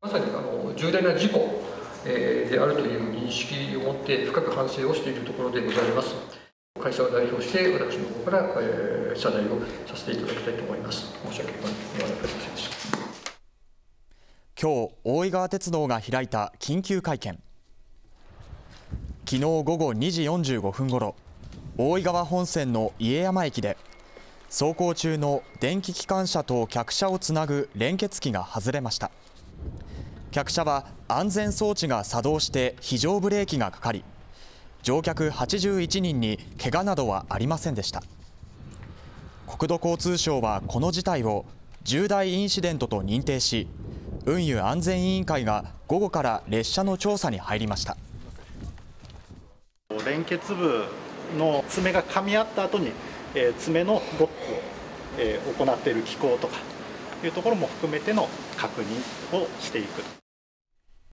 まさにあの重大な事故、えー、であるという認識を持って深く反省をしているところでございます。会社を代表して私の方から、えー、謝罪をさせていただきたいと思います。申し訳ございませんでした。今日大井川鉄道が開いた緊急会見。昨日午後2時45分ごろ大井川本線の家山駅で走行中の電気機関車と客車をつなぐ連結機が外れました。客車は安全装置が作動して非常ブレーキがかかり乗客81人に怪我などはありませんでした国土交通省はこの事態を重大インシデントと認定し運輸安全委員会が午後から列車の調査に入りました連結部の爪が噛み合った後に、えー、爪のロックを、えー、行っている機構とかいうところも含めての確認をしていく。